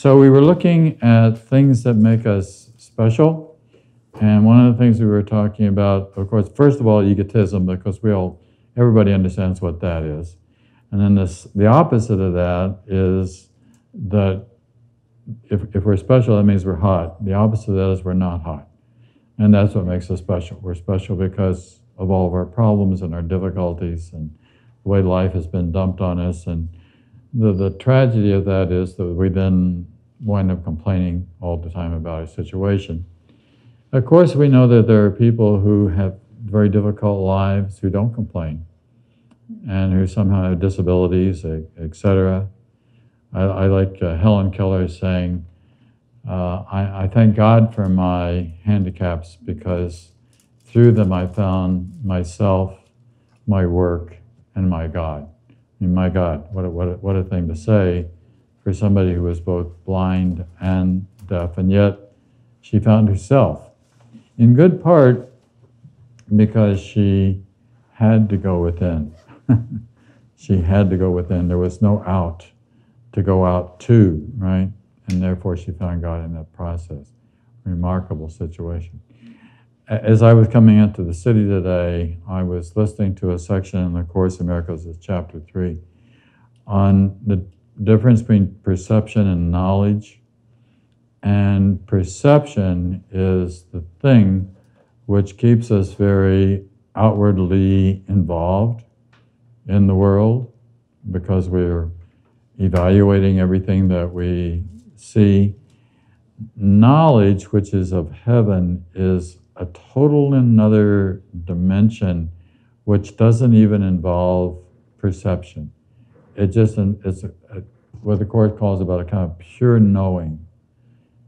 so we were looking at things that make us special. And one of the things we were talking about, of course, first of all, egotism, because we all, everybody understands what that is. And then this, the opposite of that is that if, if we're special, that means we're hot. The opposite of that is we're not hot. And that's what makes us special. We're special because of all of our problems and our difficulties and the way life has been dumped on us. And the, the tragedy of that is that we then wind up complaining all the time about a situation. Of course, we know that there are people who have very difficult lives who don't complain and who somehow have disabilities, etc. I, I, like uh, Helen Keller saying, uh, I, I thank God for my handicaps because through them I found myself, my work, and my God. I mean, my God, what a, what, a, what a thing to say for somebody who was both blind and deaf, and yet she found herself. In good part because she had to go within. she had to go within. There was no out to go out to, right? And therefore she found God in that process. Remarkable situation. As I was coming into the city today, I was listening to a section in the Course in Miracles, chapter three, on the difference between perception and knowledge. And perception is the thing which keeps us very outwardly involved in the world because we're evaluating everything that we see. Knowledge, which is of heaven, is a total another dimension which doesn't even involve perception. It just it's a, a, what the Course calls about a kind of pure knowing.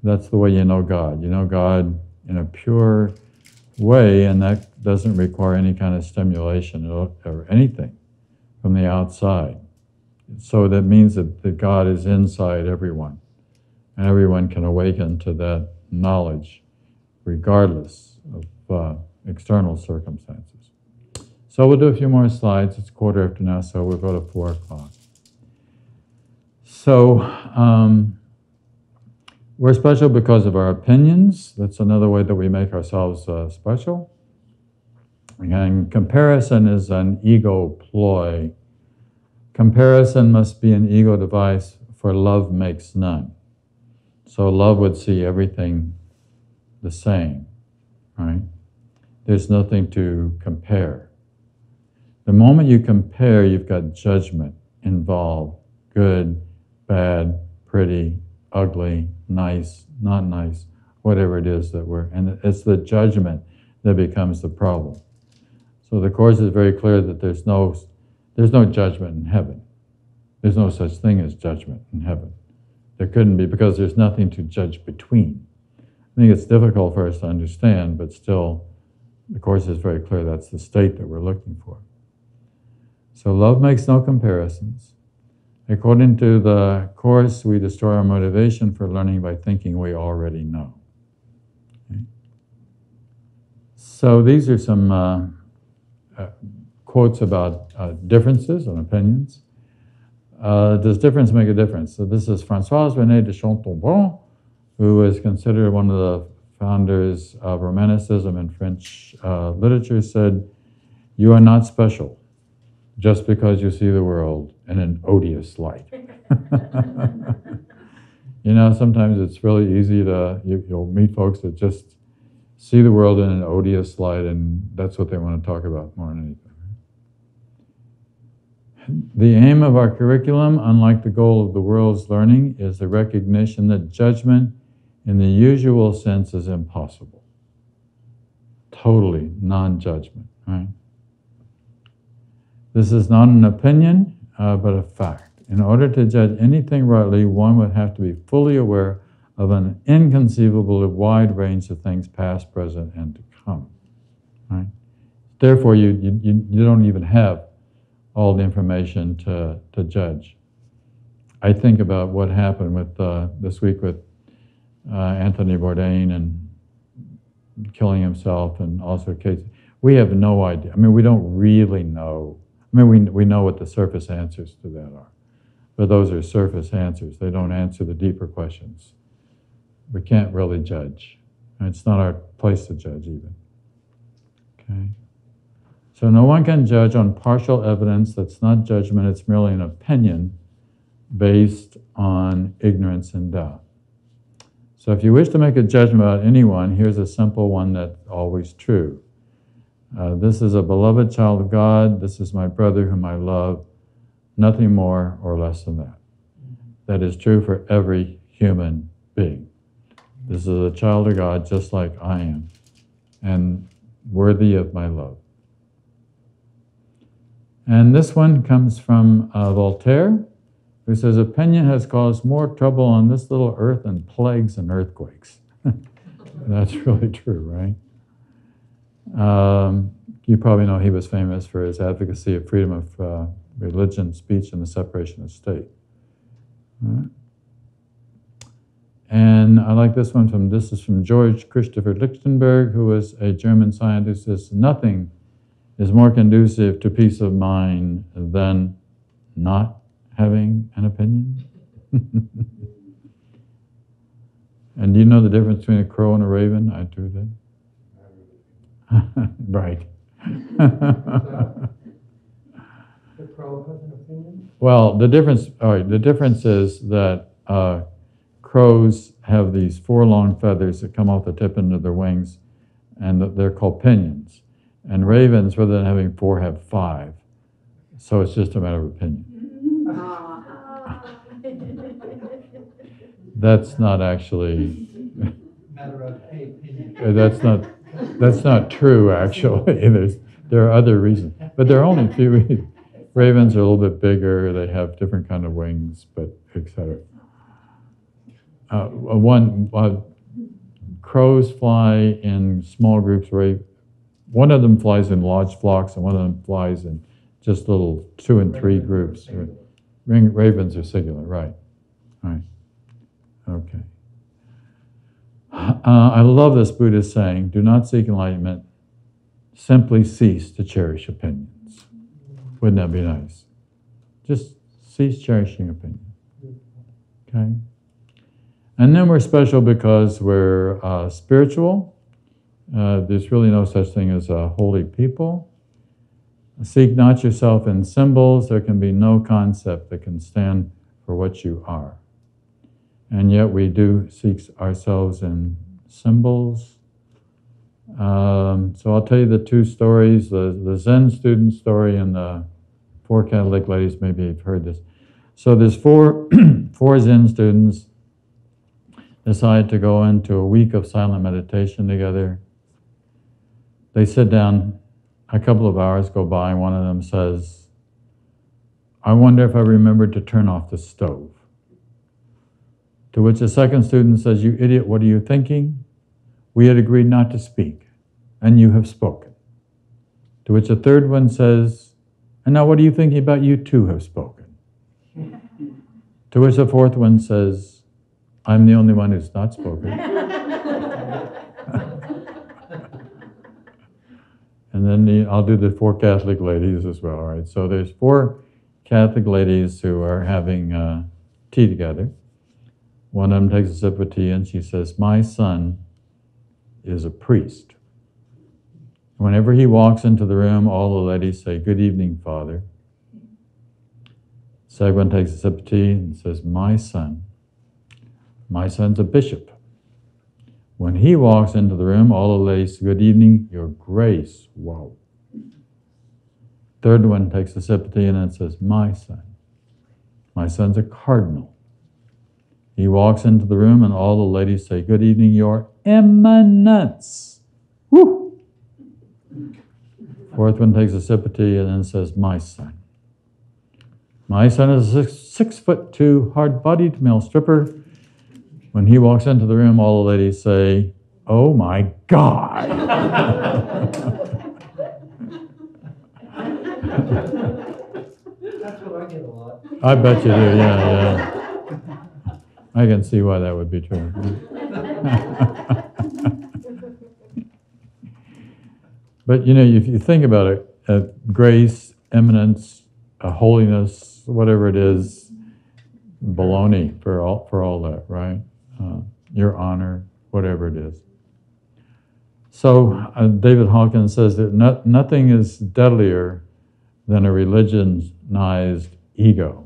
That's the way you know God. You know God in a pure way, and that doesn't require any kind of stimulation or, or anything from the outside. So that means that, that God is inside everyone, and everyone can awaken to that knowledge regardless of uh, external circumstances. So we'll do a few more slides. It's quarter after now, so we'll go to four o'clock. So um, we're special because of our opinions. That's another way that we make ourselves uh, special. And comparison is an ego ploy. Comparison must be an ego device, for love makes none. So love would see everything the same right? There's nothing to compare. The moment you compare, you've got judgment involved good, bad, pretty, ugly, nice, not nice, whatever it is that we're, and it's the judgment that becomes the problem. So the Course is very clear that there's no, there's no judgment in heaven. There's no such thing as judgment in heaven. There couldn't be because there's nothing to judge between. I think it's difficult for us to understand, but still, the Course is very clear that's the state that we're looking for. So, love makes no comparisons. According to the Course, we destroy our motivation for learning by thinking we already know. So, these are some uh, uh, quotes about uh, differences and opinions. Uh, does difference make a difference? So, this is François-René de Chateaubriand who is considered one of the founders of Romanticism in French uh, literature, said, You are not special just because you see the world in an odious light. you know, sometimes it's really easy to, you, will meet folks that just see the world in an odious light, and that's what they want to talk about more than anything. The aim of our curriculum, unlike the goal of the world's learning, is the recognition that judgment in the usual sense is impossible. Totally non judgment, right? This is not an opinion, uh, but a fact. In order to judge anything rightly, one would have to be fully aware of an inconceivable wide range of things past, present, and to come. Right? Therefore, you, you, you don't even have all the information to, to judge. I think about what happened with uh, this week with uh, Anthony Bourdain and killing himself and also Casey. We have no idea. I mean, we don't really know. I mean, we, we know what the surface answers to that are, but those are surface answers. They don't answer the deeper questions. We can't really judge. And it's not our place to judge, even. Okay? So, no one can judge on partial evidence that's not judgment, it's merely an opinion based on ignorance and doubt. So, if you wish to make a judgment about anyone, here's a simple one that's always true. Uh, this is a beloved child of God. This is my brother whom I love. Nothing more or less than that. That is true for every human being. This is a child of God just like I am and worthy of my love. And this one comes from uh, Voltaire who says opinion has caused more trouble on this little earth than plagues and earthquakes. That's really true, right? Um, you probably know he was famous for his advocacy of freedom of uh, religion, speech, and the separation of state. Right? And I like this one from this is from George Christopher Lichtenberg, who was a German scientist. Says nothing is more conducive to peace of mind than not having an opinion? and do you know the difference between a crow and a raven? I do that. right. The crow has an opinion? Well, the difference, all right, the difference is that uh, crows have these four long feathers that come off the tip end of their wings, and they're called pinions. And ravens, rather than having four, have five. So it's just a matter of opinion. That's not actually, Matter of opinion. that's not, that's not true, actually. There's, there are other reasons, but there are only few reasons. Ravens are a little bit bigger, they have different kind of wings, but et cetera. Uh, one, uh, crows fly in small groups, Right, one of them flies in large flocks and one of them flies in just little two and three groups. Ring, ravens are singular, right, right, okay. Uh, I love this Buddhist saying, do not seek enlightenment, simply cease to cherish opinions. Wouldn't that be nice? Just cease cherishing opinion. Okay? And then we're special because we're uh, spiritual. Uh, there's really no such thing as a holy people. Seek not yourself in symbols. There can be no concept that can stand for what you are. And yet we do seek ourselves in symbols. Um, so I'll tell you the two stories the, the Zen student story and the four Catholic ladies. Maybe you've heard this. So there's four, four Zen students decide to go into a week of silent meditation together. They sit down, a couple of hours go by, one of them says, I wonder if I remembered to turn off the stove. To which the second student says, You idiot, what are you thinking? We had agreed not to speak, and you have spoken. To which a third one says, And now what are you thinking about? You too have spoken. to which the fourth one says, I'm the only one who's not spoken. and then the, I'll do the four Catholic ladies as well, all right? So there's four Catholic ladies who are having uh, tea together. One of them takes a sip of tea and she says, My son is a priest. Whenever he walks into the room, all the ladies say, Good evening, Father. One takes a sip of tea and says, My son. My son's a bishop. When he walks into the room, all the ladies say, Good evening, Your Grace. Wow. Third one takes a sip of tea and then says, My son. My son's a cardinal. He walks into the room and all the ladies say, Good evening, Your Eminence. Woo! Fourth one takes a sip of tea and then says, My son. My son is a six, six foot two, hard bodied male stripper. When he walks into the room, all the ladies say, Oh my God. That's what I get a lot. I bet you do, yeah, yeah. I can see why that would be true. but you know, if you think about it, uh, grace, eminence, uh, holiness, whatever it is, baloney for all for all that, right? Uh, your honor, whatever it is. So uh, David Hawkins says that no, nothing is deadlier than a religionized ego.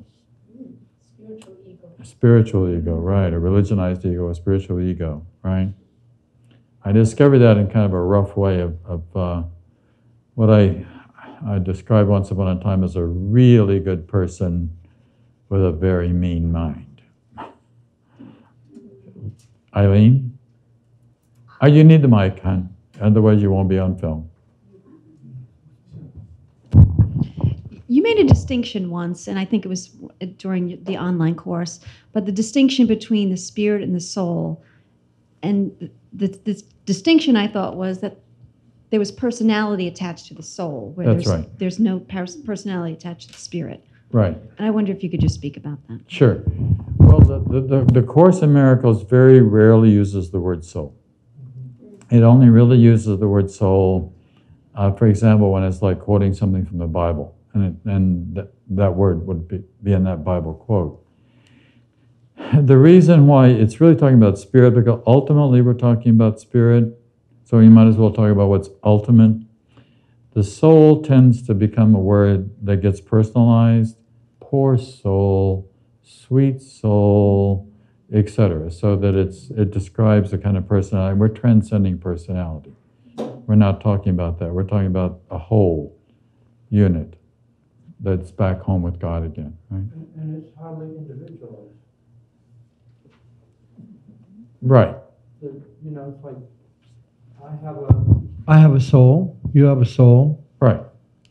Spiritual ego. Right? A religionized ego, a spiritual ego, right? I discovered that in kind of a rough way of, of uh, what I, I described once upon a time as a really good person with a very mean mind. Eileen? Oh, you need the mic, hon. Otherwise, you won't be on film. You made a distinction once, and I think it was during the online course, but the distinction between the spirit and the soul. And the, the distinction I thought was that there was personality attached to the soul, where That's there's, right. there's no pers- personality attached to the spirit. Right. And I wonder if you could just speak about that. Sure. Well, the, the, the, the Course in Miracles very rarely uses the word soul. It only really uses the word soul, uh, for example, when it's like quoting something from the Bible, and, it, and that, that word would be, be in that Bible quote. The reason why it's really talking about spirit, because ultimately we're talking about spirit, so you might as well talk about what's ultimate. The soul tends to become a word that gets personalized. Poor soul, sweet soul, etc. So that it's it describes a kind of personality. We're transcending personality. We're not talking about that. We're talking about a whole unit that's back home with God again. Right? And, and it's hardly individualized. Right. The, you know, it's like, I have a. I have a soul, you have a soul, Right.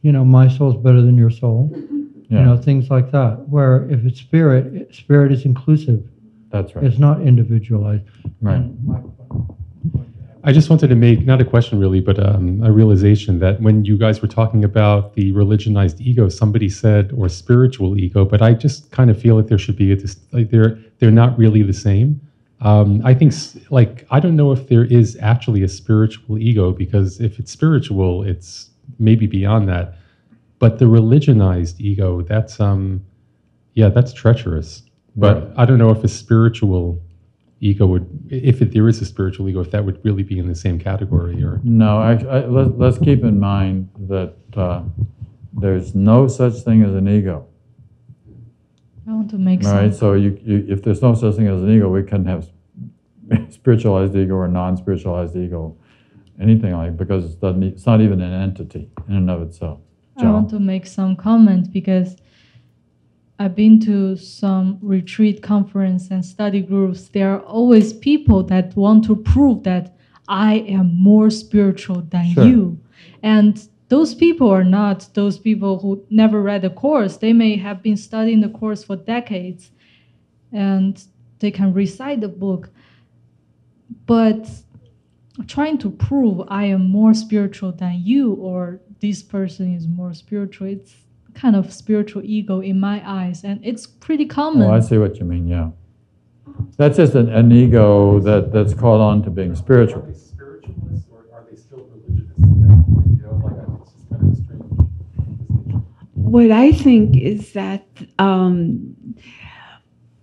you know, my soul's better than your soul. Yeah. You know, things like that, where if it's spirit, spirit is inclusive. that's right. It's not individualized. Right. I just wanted to make not a question really, but um, a realization that when you guys were talking about the religionized ego, somebody said or spiritual ego, but I just kind of feel that there should be a like they're they're not really the same. Um, I think like I don't know if there is actually a spiritual ego because if it's spiritual, it's maybe beyond that. But the religionized ego, that's um, yeah, that's treacherous. But Right. I don't know if a spiritual ego would, if it, there is a spiritual ego, if that would really be in the same category or. No, I, I, let, let's keep in mind that uh, there's no such thing as an ego. I want to make All some right, so you, you, if there's no such thing as an ego, we couldn't have spiritualized ego or non-spiritualized ego, anything like because it doesn't, it's not even an entity in and of itself. I want to make some comment because I've been to some retreat conference and study groups. There are always people that want to prove that I am more spiritual than Sure. you. And those people are not those people who never read the course. They may have been studying the course for decades and they can recite the book. But trying to prove I am more spiritual than you or this person is more spiritual, it's kind of spiritual ego in my eyes. And it's pretty common. Oh, I see what you mean, yeah. That's just an, an ego that, that's caught on to being spiritual. Are they spiritualists or are they still religionists at that point? You know, like it's just kind of a strange distinction. What I think is that um,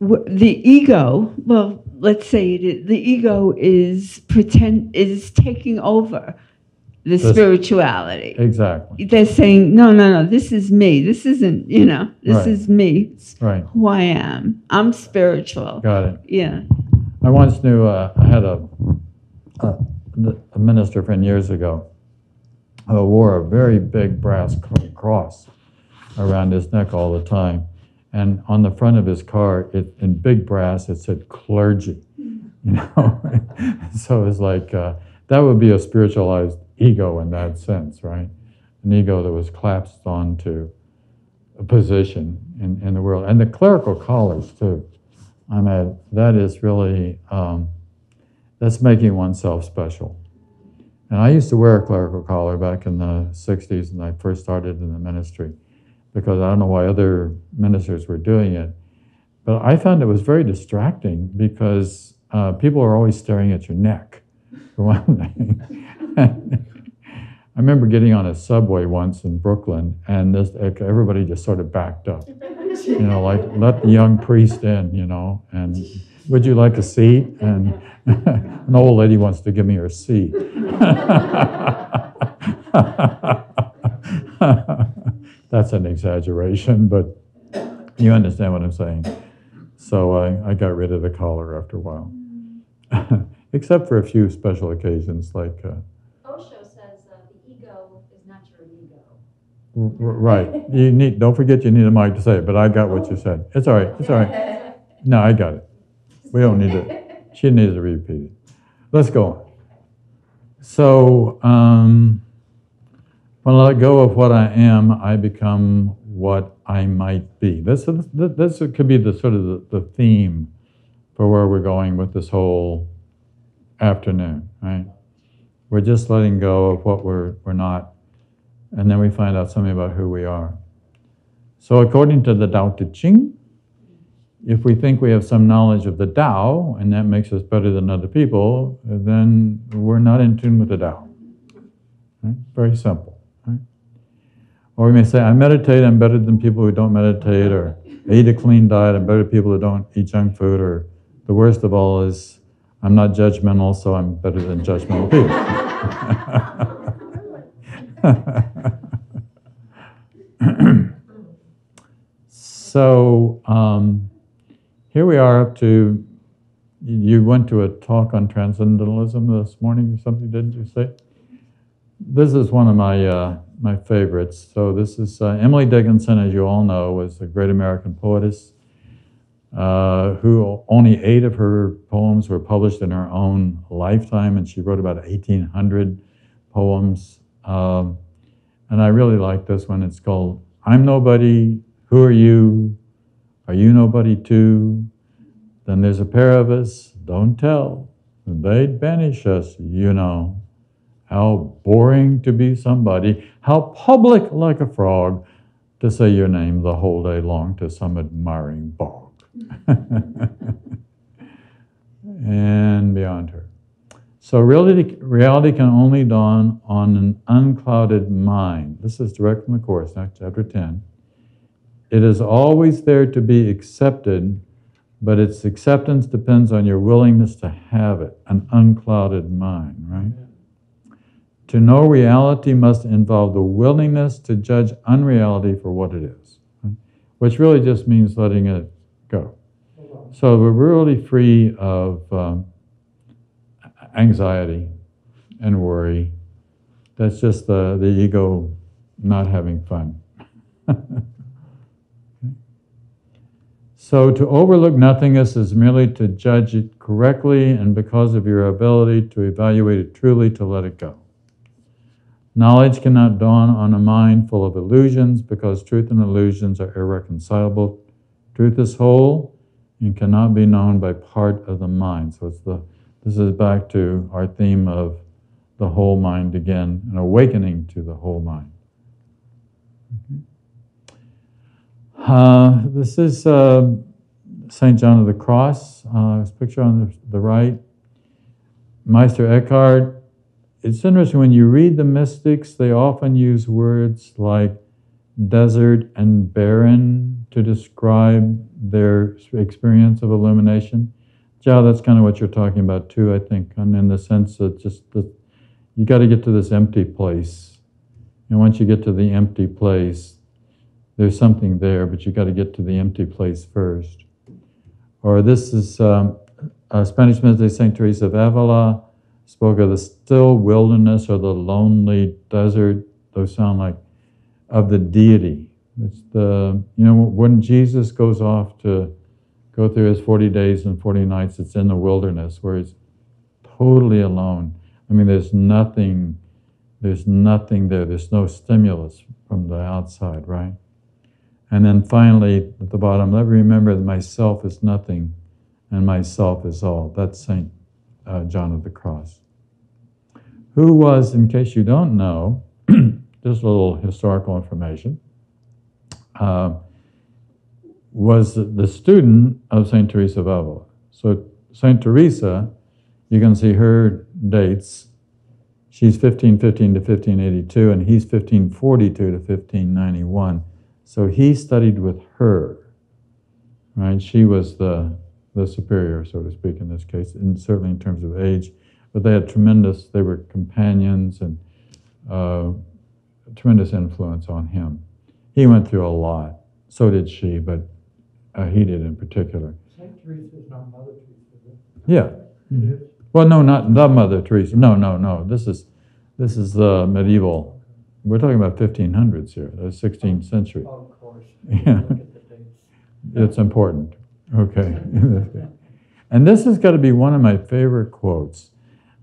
the ego, well, let's say it, is- the ego is pretend is taking over the That's- spirituality. Exactly, They're saying, no, no, no, this is me. This isn't, you know, this Right. is me. It's right, who I am. I'm spiritual. got it. Yeah. I once knew, uh, I had a, a, a minister friend years ago who wore a very big brass cross around his neck all the time. And on the front of his car, it, in big brass, it said clergy. You know, so it was like uh, that would be a spiritualized ego in that sense, right? An ego that was collapsed onto a position in, in the world. And the clerical collars, too. I mean, that is really, um, that's making oneself special. And I used to wear a clerical collar back in the 60s when I first started in the ministry because I don't know why other ministers were doing it. But I found it was very distracting because uh, people are always staring at your neck, for one thing. I remember getting on a subway once in Brooklyn, and this, everybody just sort of backed up. You know, like let the young priest in, you know, and would you like a seat? And an old lady wants to give me her seat. That's an exaggeration, but you understand what I'm saying. So I, I got rid of the collar after a while, except for a few special occasions like. Uh, Osho says uh, the ego is not your ego. R- Right. You need, don't forget you need a mic to say it, but I got what you said. It's all right, it's all right. No, I got it. We don't need it. She needs to repeat it. Let's go on. So, um, when I let go of what I am, I become what I might be. This, this could be the sort of the, the theme for where we're going with this whole afternoon, right? We're just letting go of what we're, we're not and then we find out something about who we are. So, according to the Tao Te Ching, if we think we have some knowledge of the Tao and that makes us better than other people, then we're not in tune with the Tao. Right? Very simple. Right? Or we may say, I meditate, I'm better than people who don't meditate, or I eat a clean diet, I'm better than people who don't eat junk food, or the worst of all is, I'm not judgmental, so I'm better than judgmental people. so um, here we are up to you went to a talk on transcendentalism this morning or something didn't you say? This is one of my uh, my favorites. So this is uh, emily dickinson as you all know was a great american poetess uh, who only eight of her poems were published in her own lifetime and she wrote about 1800 poems um, and I really like this one. It's called I'm Nobody, Who Are You? Are You Nobody Too? Then there's a pair of us, don't tell. They'd banish us, you know. How boring to be somebody. How public like a frog to say your name the whole day long to some admiring bog. and beyond her. So reality, reality can only dawn on an unclouded mind. This is direct from the Course, chapter 10. It is always there to be accepted, but its acceptance depends on your willingness to have it, an unclouded mind, right? To know reality must involve the willingness to judge unreality for what it is, right? which really just means letting it go. So we're really free of. Um, anxiety and worry. That's just the, the ego not having fun. so to overlook nothingness is merely to judge it correctly and because of your ability to evaluate it truly to let it go. Knowledge cannot dawn on a mind full of illusions because truth and illusions are irreconcilable. Truth is whole and cannot be known by part of the mind. So it's the this is back to our theme of the whole mind again, an awakening to the whole mind. Uh, this is uh, St. John of the Cross, uh, picture on the, the right. Meister Eckhart. It's interesting when you read the mystics, they often use words like desert and barren to describe their experience of illumination. Joe, that's kind of what you're talking about too, I think, and in the sense that just that you got to get to this empty place. And once you get to the empty place, there's something there, but you got to get to the empty place first. Or this is um, Spanish mystic, St. Teresa of Avila, spoke of the still wilderness or the lonely desert. Those sound like of the deity. It's the, you know, when Jesus goes off to go through his 40 days and 40 nights. It's in the wilderness where he's totally alone. I mean, there's nothing, there's nothing there. There's no stimulus from the outside, right? And then finally, at the bottom, let me remember that myself is nothing and myself is all. That's St. Uh, John of the Cross. Who was, in case you don't know, just a little historical information, uh, was the student of St. Teresa of Avila. So, St. Teresa, you can see her dates. She's 1515 to 1582, and he's 1542 to 1591. So he studied with her, right? She was the, the superior, so to speak, in this case, and certainly in terms of age. But they had tremendous, they were companions and uh, tremendous influence on him. He went through a lot. So did she, but uh, he did in particular. Saint Teresa is not Mother Teresa? Yeah. Well, no, not the Mother Teresa. No, no, no. This is this is the medieval. We're talking about 1500s here, the 16th century. Oh, of course. Yeah. Look at the dates. It's important. Okay. and this has got to be one of my favorite quotes.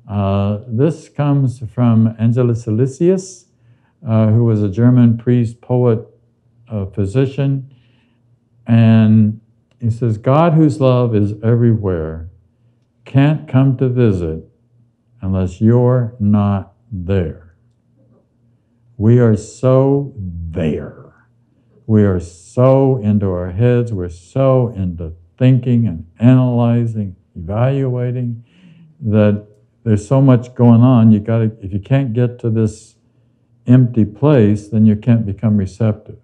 Uh, this comes from Angelus Silesius, uh, who was a German priest, poet, uh, physician. And he says, God, whose love is everywhere, can't come to visit unless you're not there. We are so there. We are so into our heads, we're so into thinking and analyzing, evaluating, that there's so much going on. You gotta, if you can't get to this empty place, then you can't become receptive.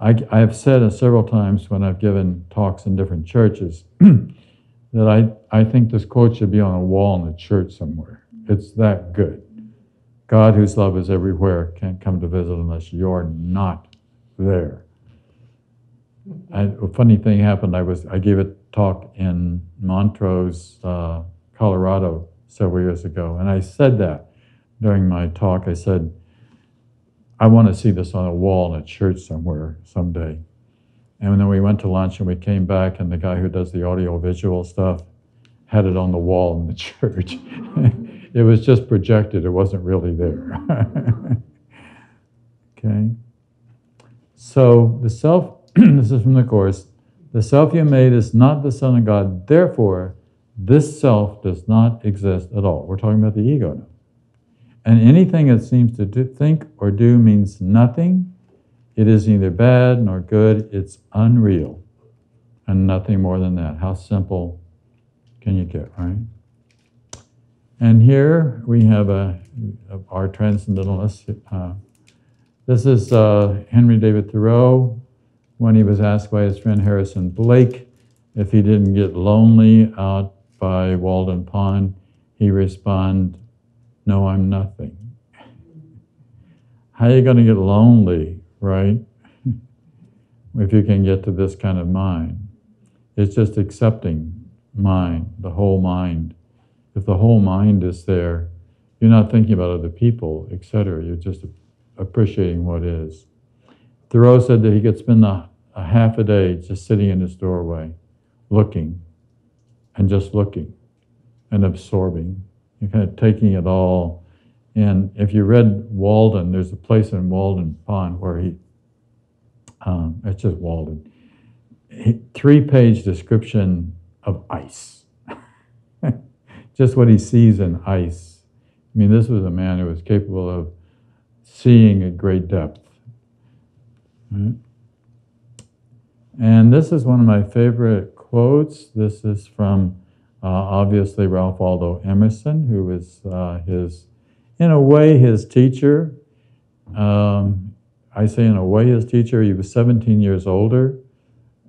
I, I have said several times when I've given talks in different churches that I, I think this quote should be on a wall in a church somewhere. It's that good. God, whose love is everywhere, can't come to visit unless you're not there. A funny thing happened. I was I gave a talk in Montrose, uh, Colorado, several years ago, and I said that during my talk. I said, I want to see this on a wall in a church somewhere someday. And then we went to lunch and we came back, and the guy who does the audio visual stuff had it on the wall in the church. it was just projected, it wasn't really there. okay? So the self, this is from the Course, the self you made is not the Son of God, therefore, this self does not exist at all. We're talking about the ego now. And anything that seems to do, think or do means nothing. It is neither bad nor good. It's unreal. And nothing more than that. How simple can you get, right? And here we have a, our transcendentalist. Uh, this is uh, Henry David Thoreau when he was asked by his friend Harrison Blake if he didn't get lonely out by Walden Pond. He responded, No, I'm nothing. How are you going to get lonely, right? if you can get to this kind of mind. It's just accepting mind, the whole mind. If the whole mind is there, you're not thinking about other people, etc. You're just appreciating what is. Thoreau said that he could spend a, a half a day just sitting in his doorway, looking, and just looking, and absorbing. You're kind of taking it all And If you read Walden, there's a place in Walden Pond where he, um, it's just Walden, three page description of ice. just what he sees in ice. I mean, this was a man who was capable of seeing at great depth. Right? And this is one of my favorite quotes. This is from obviously Ralph Waldo Emerson, who was uh, his, in a way, his teacher. Um, I say in a way his teacher. He was 17 years older.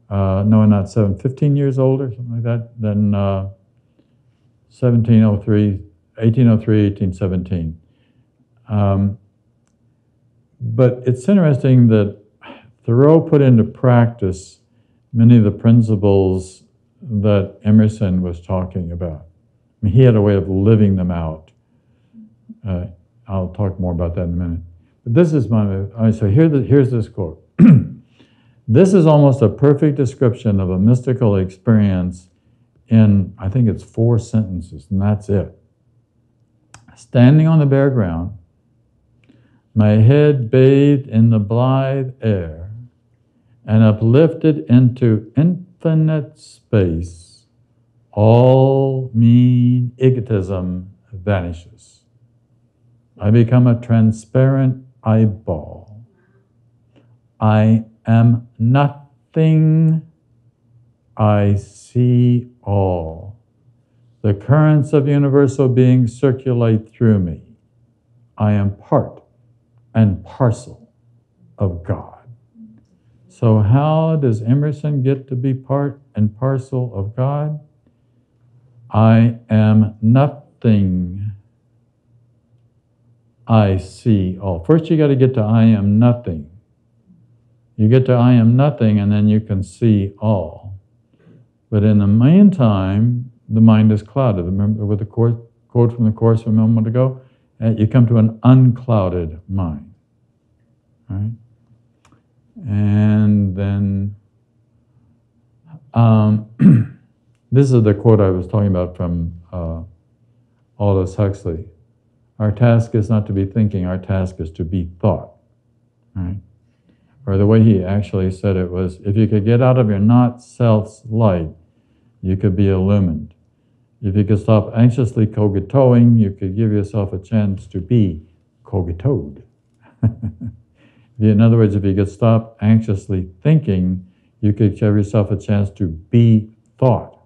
Uh, no, not seven, 15 years older, something like that, than 1703, 1803, 1817. Um, but it's interesting that Thoreau put into practice many of the principles that Emerson was talking about. I mean, he had a way of living them out. Uh, I'll talk more about that in a minute. But this is my, so here the, here's this quote. this is almost a perfect description of a mystical experience in, I think it's four sentences, and that's it. Standing on the bare ground, my head bathed in the blithe air, and uplifted into infinite space, all mean egotism vanishes. I become a transparent eyeball. I am nothing. I see all. The currents of universal being circulate through me. I am part and parcel of God. So, how does Emerson get to be part and parcel of God? I am nothing. I see all. First, you got to get to I am nothing. You get to I am nothing, and then you can see all. But in the meantime, the mind is clouded. Remember with the quote, from the Course a moment ago? Uh, you come to an unclouded mind. Right? And then, um, this is the quote I was talking about from uh, Aldous Huxley. Our task is not to be thinking, our task is to be thought. Right? Or the way he actually said it was if you could get out of your not self's light, you could be illumined. If you could stop anxiously cogitoing, you could give yourself a chance to be cogitoed. in other words, if you could stop anxiously thinking, you could give yourself a chance to be thought.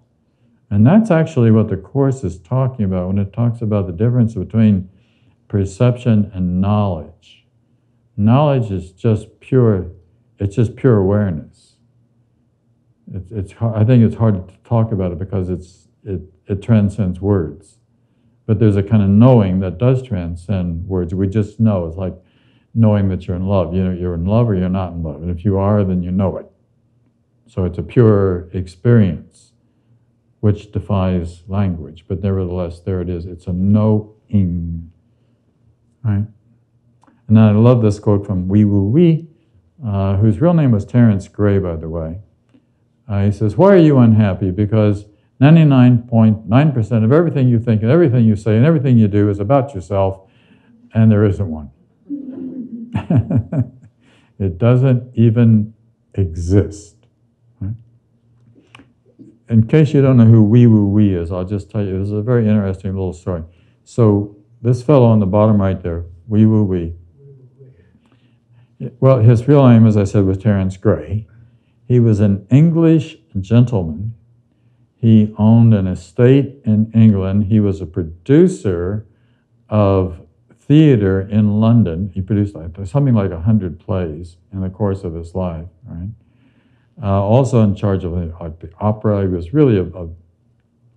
And that's actually what the Course is talking about when it talks about the difference between perception and knowledge. Knowledge is just pure, it's just pure awareness. It's, it's, I think it's hard to talk about it because it's, it, it transcends words. But there's a kind of knowing that does transcend words. We just know. It's like knowing that you're in love. You know, you're in love or you're not in love. And if you are, then you know it. So it's a pure experience which defies language. But nevertheless, there it is. It's a knowing. Right? And I love this quote from Wei Wu Wei, uh, whose real name was Terence Gray, by the way. Uh, he says, Why are you unhappy? Because 99.9% of everything you think and everything you say and everything you do is about yourself, and there isn't one. it doesn't even exist. Right? In case you don't know who Wei Wu Wei is, I'll just tell you, this is a very interesting little story. So, this fellow on the bottom right there, Wei Wu Wei, well, his real name, as I said, was Terence Gray. He was an English gentleman. He owned an estate in England. He was a producer of theater in London. He produced something like 100 plays in the course of his life, right? Uh, also in charge of the, opera. He was really a, a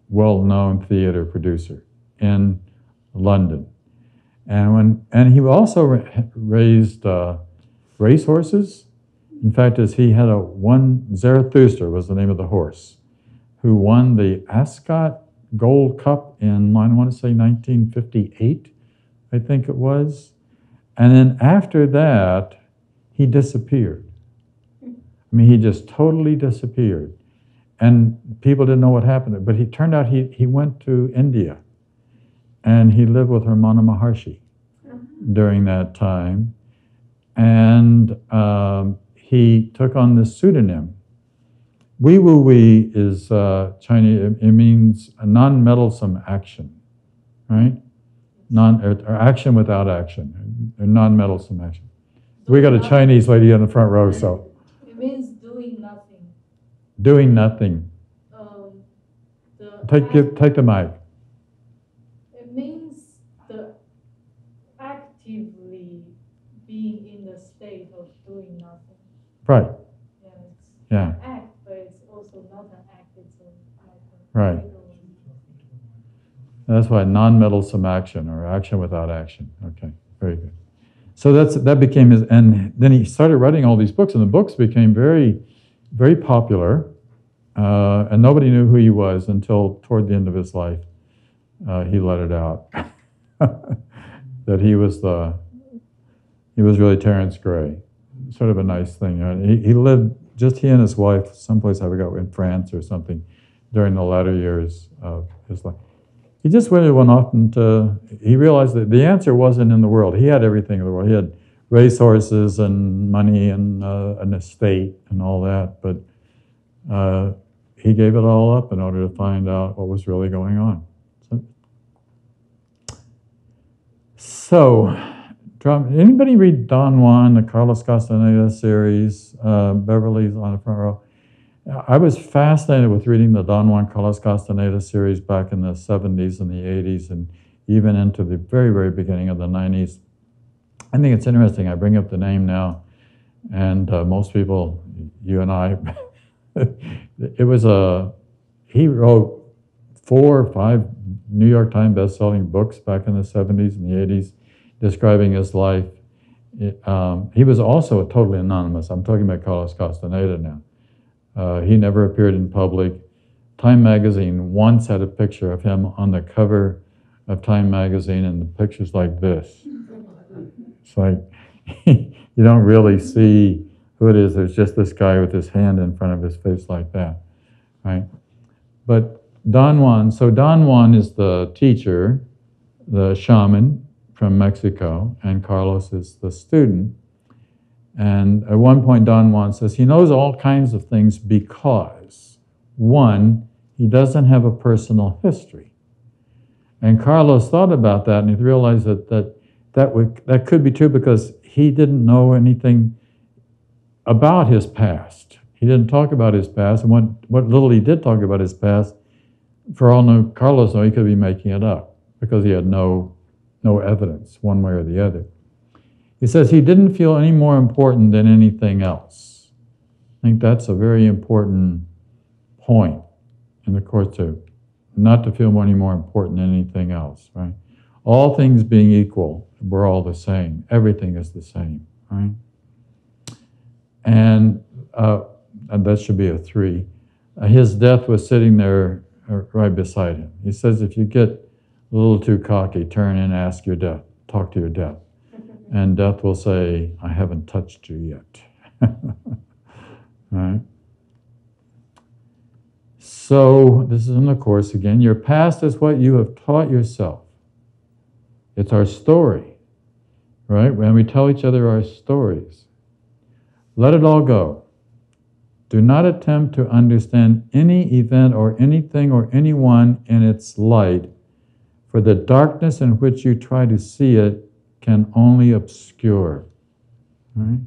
well known theater producer in London. And, when, and he also ra- raised uh, racehorses. In fact, as he had a one, Zarathustra was the name of the horse, who won the Ascot Gold Cup in, I want to say 1958, I think it was. And then after that, he disappeared. I mean, he just totally disappeared. And people didn't know what happened. But he turned out he, he went to India and he lived with Ramana Maharshi during that time. And um, he took on this pseudonym. Wei Wu Wei is uh, Chinese, it, it means a non meddlesome action, right? Non, or, or action without action, or non meddlesome action. We got a Chinese lady in the front row, so It means doing nothing. doing nothing. Um, the Take, give, take the mic. It means the actively being in the state of doing nothing. Right, Yeah, yeah, act, but it's also not an act. It's a like a Right. that's why non meddlesome action or action without action. Okay, very good. So that's that became his, and then he started writing all these books, and the books became very, very popular, uh, and nobody knew who he was until toward the end of his life. Uh, he let it out that he was the he was really Terence Gray. Sort of a nice thing. Uh, He, he lived just he and his wife someplace I forgot in France or something during the latter years of his life. He just really went off into, he realized that the answer wasn't in the world. He had everything in the world. He had racehorses and money and uh, an estate and all that, but uh, he gave it all up in order to find out what was really going on. So, so anybody read Don Juan, the Carlos Castaneda series, uh, Beverly's on the front row? I was fascinated with reading the Don Juan Carlos Castaneda series back in the 70s and the 80s and even into the very, very beginning of the 90s. I think it's interesting. I bring up the name now, and uh, most people, you and I, it was a, he wrote four or five New York Times best-selling books back in the 70s and the 80s describing his life. It, um, he was also a totally anonymous. I'm talking about Carlos Castaneda now. Uh, he never appeared in public. Time magazine once had a picture of him on the cover of Time magazine, and the picture's like this. It's like you don't really see who it is. There's just this guy with his hand in front of his face like that, right? But Don Juan, so Don Juan is the teacher, the shaman from Mexico, and Carlos is the student. And at one point, Don Juan says he knows all kinds of things because, one, he doesn't have a personal history. And Carlos thought about that and he realized that that, that, would, that could be true because he didn't know anything about his past. He didn't talk about his past, and what, what little he did talk about his past, for all know, Carlos knew he could be making it up because he had no, no evidence one way or the other. He says he didn't feel any more important than anything else. I think that's a very important point in the course to not to feel any more important than anything else, right? All things being equal, we're all the same. Everything is the same, right? And, uh, and that should be a three. Uh, his death was sitting there uh, right beside him. He says, if you get a little too cocky, turn and ask your death, talk to your death. And death will say, I haven't touched you yet. right? So, this is in the Course again. Your past is what you have taught yourself. It's our story, right? When we tell each other our stories, let it all go. Do not attempt to understand any event or anything or anyone in its light, for the darkness in which you try to see it can only obscure. Right?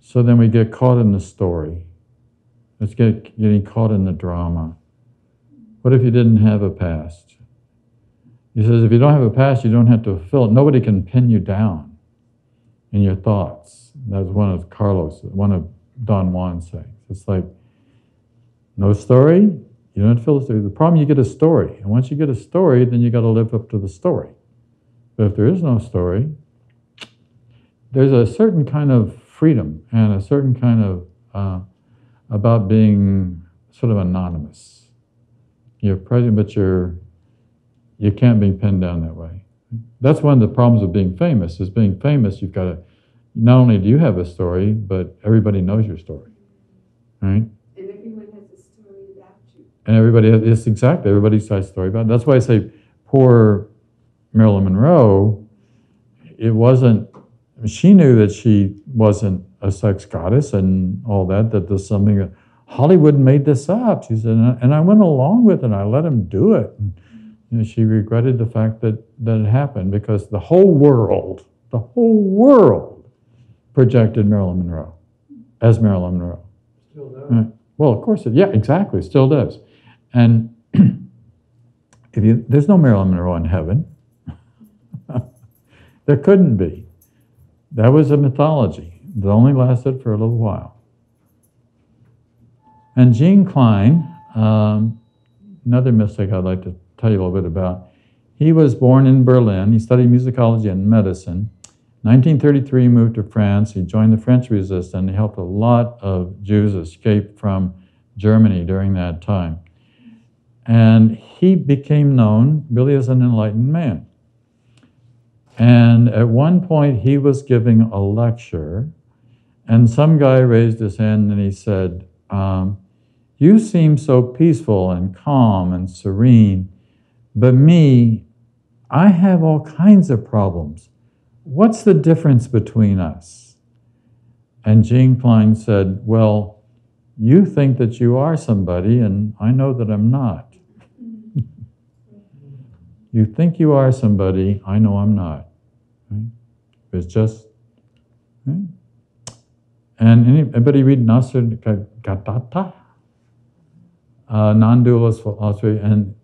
So then we get caught in the story. Let's get getting caught in the drama. What if you didn't have a past? He says, if you don't have a past, you don't have to fill it. Nobody can pin you down in your thoughts. That's one of Carlos, one of Don Juan's sayings. It's like, no story, you don't fill the story. The problem, you get a story. And once you get a story, then you got to live up to the story. But if there is no story, there's a certain kind of freedom and a certain kind of uh, about being sort of anonymous. You're present, but you're you can't be pinned down that way. That's one of the problems of being famous. Is being famous, you've got to not only do you have a story, but everybody knows your story, right? And everyone has a story about you. And everybody has, it's exactly everybody's got a story about. It. That's why I say poor Marilyn Monroe, it wasn't, she knew that she wasn't a sex goddess and all that, that there's something that Hollywood made this up. She said, and I went along with it, and I let him do it. And, you know, she regretted the fact that, that it happened because the whole world, the whole world projected Marilyn Monroe as Marilyn Monroe. Still there. Right. Well, of course, it, yeah, exactly, still does. And if you, there's no Marilyn Monroe in heaven. There couldn't be. That was a mythology that only lasted for a little while. And Jean Klein, um, another mystic I'd like to tell you a little bit about, he was born in Berlin. He studied musicology and medicine. 1933, he moved to France. He joined the French resistance. He helped a lot of Jews escape from Germany during that time. And he became known really as an enlightened man. And at one point, he was giving a lecture, and some guy raised his hand and he said, um, You seem so peaceful and calm and serene, but me, I have all kinds of problems. what's the difference between us? And Jean Klein said, Well, you think that you are somebody, and I know that I'm not. you think you are somebody, I know I'm not. Right? It's just. Right? And anybody read Nisargadatta? Uh, non-dualist philosophy, and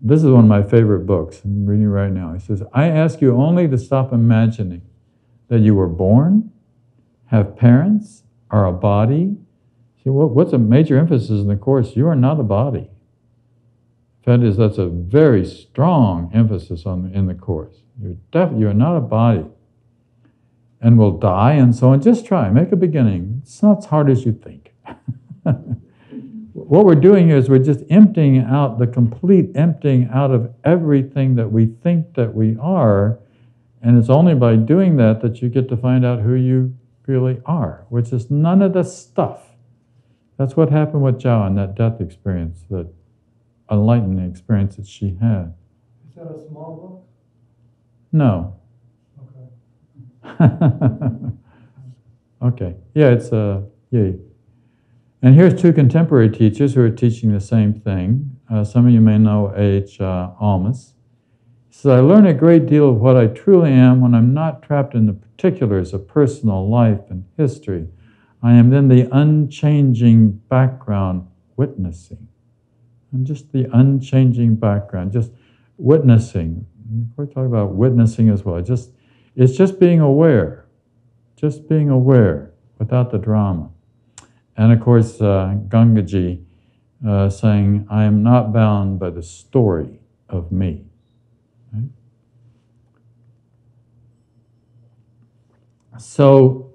this is one of my favorite books. I'm reading right now. He says, I ask you only to stop imagining that you were born, have parents, are a body. See, what, what's a major emphasis in the Course? You are not a body. That is, that's a very strong emphasis on in the Course. You're, def, you're not a body. And will die and so on. Just try, make a beginning. It's not as hard as you think. what we're doing here is we're just emptying out the complete emptying out of everything that we think that we are. And it's only by doing that that you get to find out who you really are, which is none of the stuff. That's what happened with Zhao that death experience, that enlightening experience that she had. Is that a small No. Okay. okay. Yeah, it's a uh, yeah. And here's two contemporary teachers who are teaching the same thing. Uh, some of you may know H. Uh, Almaas. He says, I learn a great deal of what I truly am when I'm not trapped in the particulars of personal life and history. I am then the unchanging background witnessing. I'm just the unchanging background, just witnessing. We're talking about witnessing as well. Just it's just being aware, just being aware without the drama. And of course, uh, Gangaji uh, saying, I am not bound by the story of me. Right? So,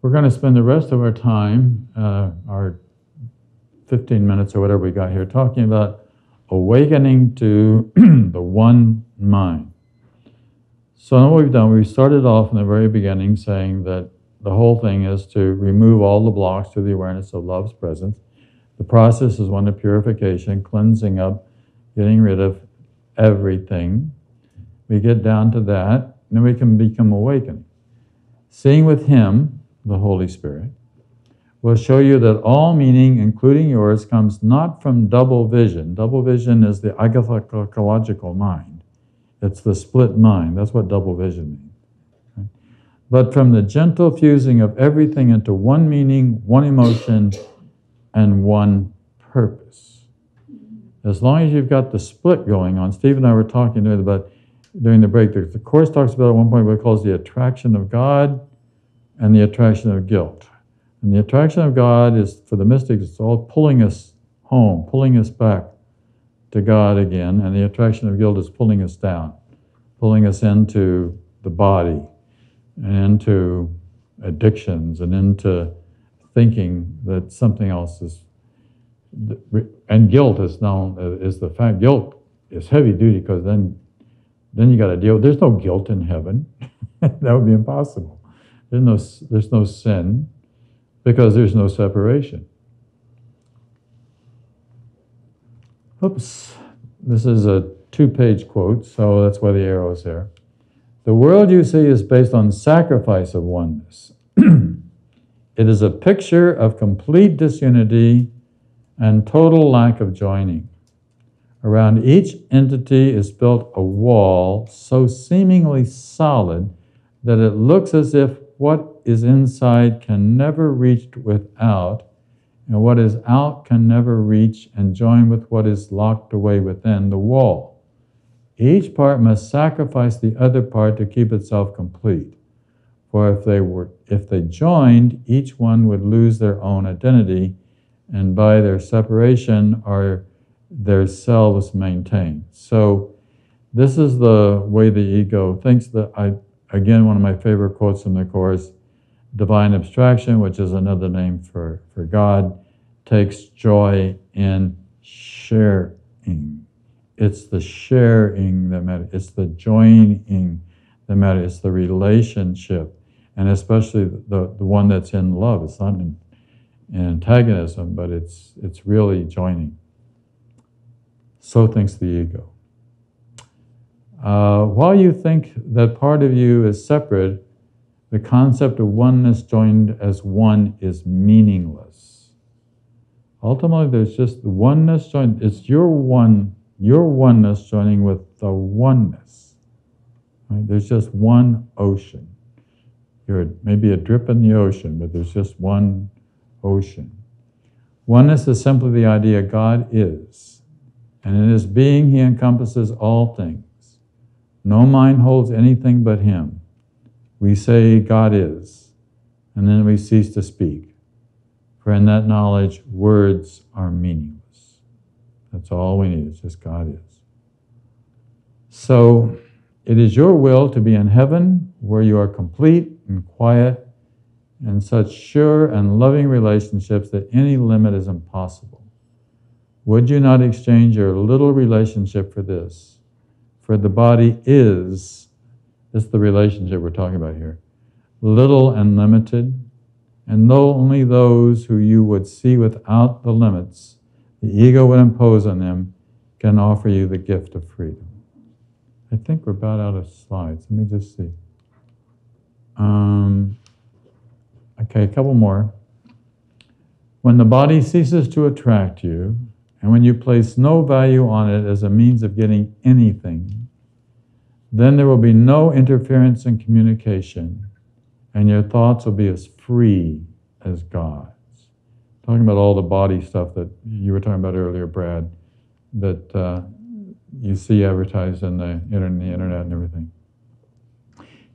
we're going to spend the rest of our time, uh, our 15 minutes or whatever we got here, talking about awakening to the one mind. So, now what we've done, we started off in the very beginning saying that the whole thing is to remove all the blocks to the awareness of love's presence. The process is one of purification, cleansing up, getting rid of everything. We get down to that, then we can become awakened. Seeing with Him, the Holy Spirit, will show you that all meaning, including yours, comes not from double vision. Double vision is the agatha mind. It's the split mind. That's what double vision means but from the gentle fusing of everything into one meaning, one emotion, and one purpose. As long as you've got the split going on, Steve and I were talking about during the break. The Course talks about at one point what it calls the attraction of God and the attraction of guilt. And the attraction of God is, for the mystics, it's all pulling us home, pulling us back to God again. And the attraction of guilt is pulling us down, pulling us into the body and into addictions and into thinking that something else is and guilt is known is the fact guilt is heavy duty because then then you got to deal there's no guilt in heaven that would be impossible there's no there's no sin because there's no separation oops this is a two page quote so that's why the arrow is there the world you see is based on sacrifice of oneness. it is a picture of complete disunity and total lack of joining. Around each entity is built a wall so seemingly solid that it looks as if what is inside can never reach without, and what is out can never reach and join with what is locked away within the wall. Each part must sacrifice the other part to keep itself complete. For if they were if they joined, each one would lose their own identity, and by their separation are their selves maintained. So this is the way the ego thinks that I again one of my favorite quotes in the course, divine abstraction, which is another name for, for God, takes joy in sharing. It's the sharing that matters. It's the joining that matters. It's the relationship, and especially the, the one that's in love. It's not in, in antagonism, but it's it's really joining. So thinks the ego. Uh, while you think that part of you is separate, the concept of oneness joined as one is meaningless. Ultimately, there's just the oneness joined. It's your one, your oneness joining with the oneness. Right? There's just one ocean. You're maybe a drip in the ocean, but there's just one ocean. Oneness is simply the idea God is, and in His being, He encompasses all things. No mind holds anything but Him. We say God is, and then we cease to speak. For in that knowledge, words are meaningless. That's all we need, is just God is. So, it is your will to be in heaven where you are complete and quiet in such sure and loving relationships that any limit is impossible. Would you not exchange your little relationship for this? For the body is, this is the relationship we're talking about here, little and limited, and though only those who you would see without the limits the ego would impose on them can offer you the gift of freedom. I think we're about out of slides. Let me just see. Um, okay, a couple more. When the body ceases to attract you, and when you place no value on it as a means of getting anything, then there will be no interference in communication, and your thoughts will be as free as God's. Talking about all the body stuff that you were talking about earlier, Brad, that uh, you see advertised in the, internet, the internet and everything.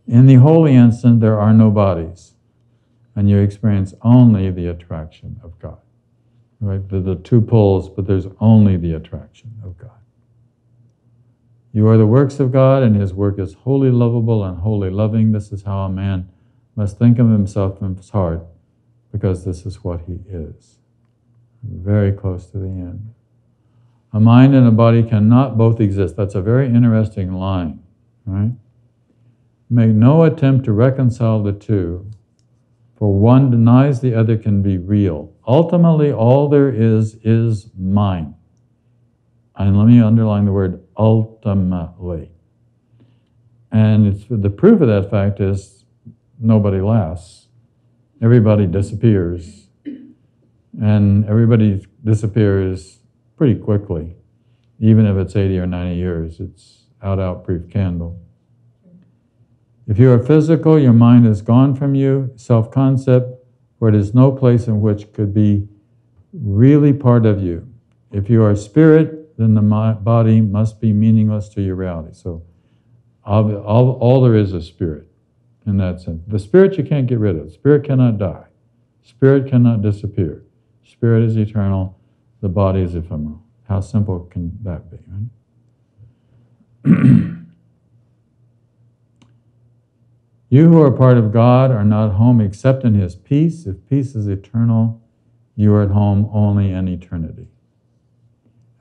In the holy instant, there are no bodies, and you experience only the attraction of God. Right? The, the two poles, but there's only the attraction of God. You are the works of God, and His work is wholly lovable and wholly loving. This is how a man must think of himself in his heart, because this is what he is. Very close to the end. A mind and a body cannot both exist. That's a very interesting line, right? Make no attempt to reconcile the two, for one denies the other can be real. Ultimately, all there is is mine. And let me underline the word ultimately. And it's, the proof of that fact is nobody lasts. Everybody disappears. And everybody disappears pretty quickly. Even if it's 80 or 90 years, it's out, out, brief candle. If you are physical, your mind is gone from you, self concept, for it is no place in which could be really part of you. If you are spirit, then the body must be meaningless to your reality. So, all, all, all there is is spirit in that sense. The spirit you can't get rid of. Spirit cannot die. Spirit cannot disappear. Spirit is eternal. The body is ephemeral. How simple can that be, right? You who are part of God are not home except in His peace. If peace is eternal, you are at home only in eternity.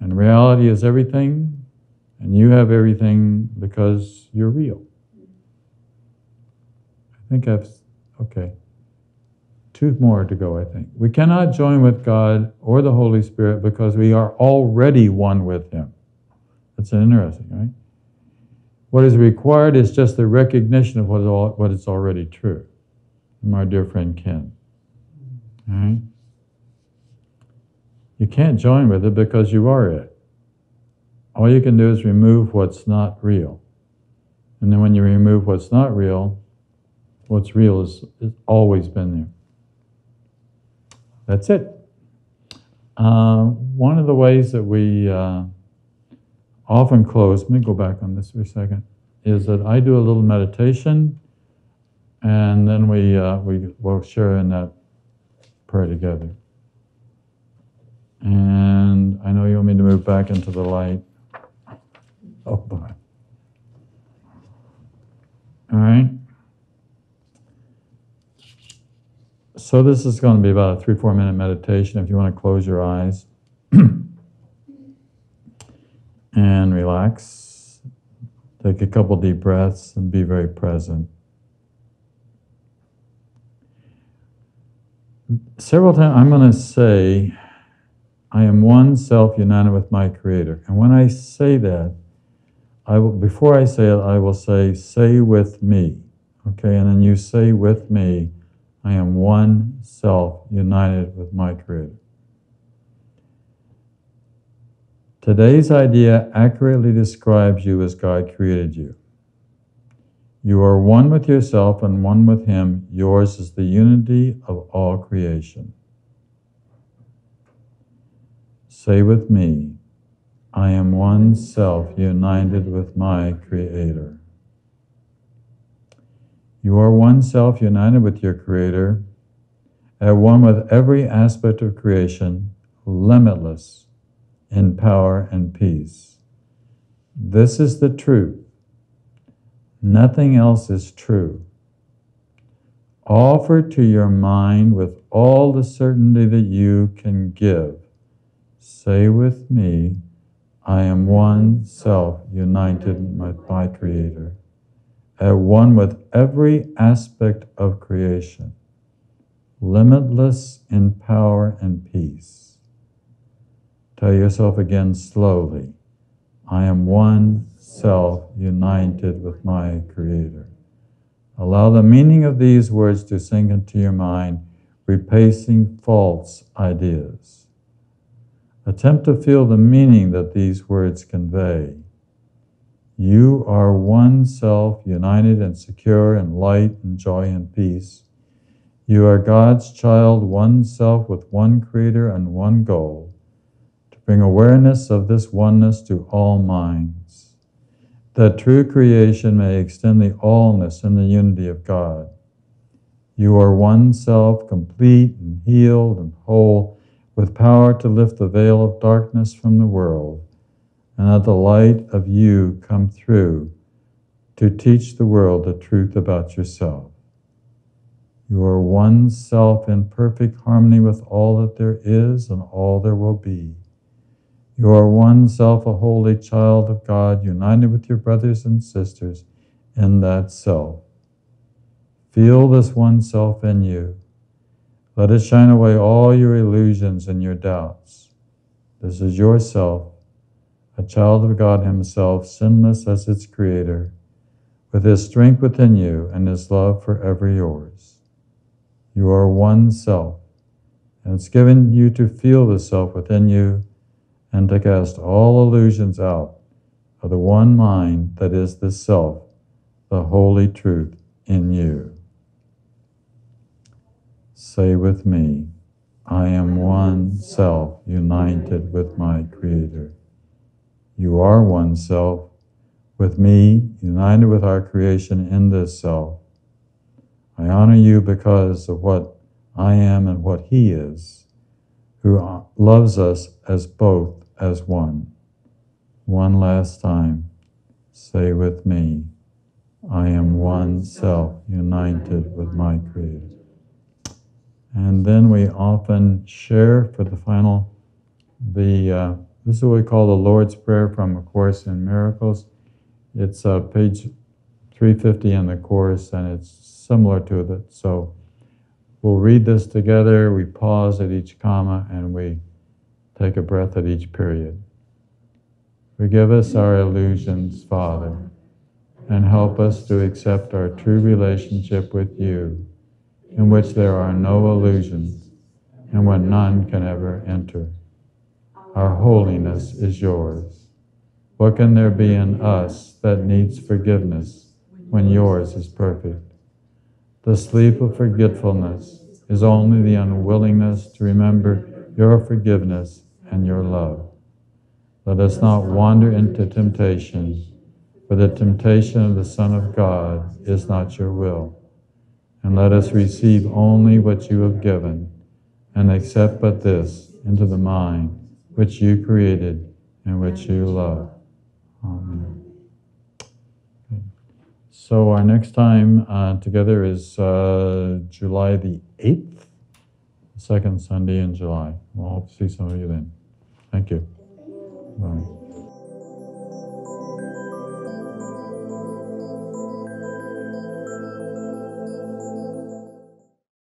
And reality is everything, and you have everything because you're real. I think I've, okay. Two more to go, I think. We cannot join with God or the Holy Spirit because we are already one with Him. That's interesting, right? What is required is just the recognition of what is, all, what is already true. From our dear friend Ken. All right? You can't join with it because you are it. All you can do is remove what's not real. And then when you remove what's not real, what's real is, is always been there. That's it. Uh, one of the ways that we uh, often close, let me go back on this for a second, is that I do a little meditation and then we, uh, we will share in that prayer together. And I know you want me to move back into the light. Oh, boy. All right. So this is going to be about a three, four minute meditation if you want to close your eyes. and relax. Take a couple deep breaths and be very present. Several times I'm going to say, I am one self united with my Creator. And when I say that, I will, before I say it, I will say, say with me. Okay, and then you say with me, I am one self united with my Creator. Today's idea accurately describes you as God created you. You are one with yourself and one with Him. Yours is the unity of all creation. Say with me, I am one self united with my Creator. You are one self united with your Creator, at one with every aspect of creation, limitless in power and peace. This is the truth. Nothing else is true. Offer to your mind with all the certainty that you can give. Say with me, I am one self united with my Creator, at one with every aspect of creation, limitless in power and peace. Tell yourself again slowly, I am one self united with my Creator. Allow the meaning of these words to sink into your mind, replacing false ideas. Attempt to feel the meaning that these words convey. You are one self, united and secure in light and joy and peace. You are God's child, one self with one creator and one goal to bring awareness of this oneness to all minds that true creation may extend the allness and the unity of God. You are one self, complete and healed and whole, with power to lift the veil of darkness from the world, and let the light of you come through to teach the world the truth about yourself. You are one self in perfect harmony with all that there is and all there will be. You are one self, a holy child of God, united with your brothers and sisters in that self. Feel this one self in you. Let it shine away all your illusions and your doubts. This is yourself, a child of God Himself, sinless as its creator, with His strength within you and His love forever yours. You are one self, and it's given you to feel the self within you and to cast all illusions out of the one mind that is the self, the holy truth in you. Say with me, I am one self united with my Creator. You are one self with me, united with our creation in this self. I honor you because of what I am and what He is, who loves us as both as one. One last time, say with me, I am one self united with my Creator. And then we often share for the final, the uh, this is what we call the Lord's Prayer from A Course in Miracles. It's uh, page 350 in the Course, and it's similar to it. So we'll read this together, we pause at each comma, and we Take a breath at each period. Forgive us our illusions, Father, and help us to accept our true relationship with you, in which there are no illusions and when none can ever enter. Our holiness is yours. What can there be in us that needs forgiveness when yours is perfect? The sleep of forgetfulness is only the unwillingness to remember your forgiveness and your love. Let us not wander into temptation, for the temptation of the Son of God is not your will. And let us receive only what you have given, and accept but this into the mind which you created and which you love. Amen. So our next time uh, together is uh, July the 8th, second Sunday in July. We'll hope to see some of you then. Thank you. Bye.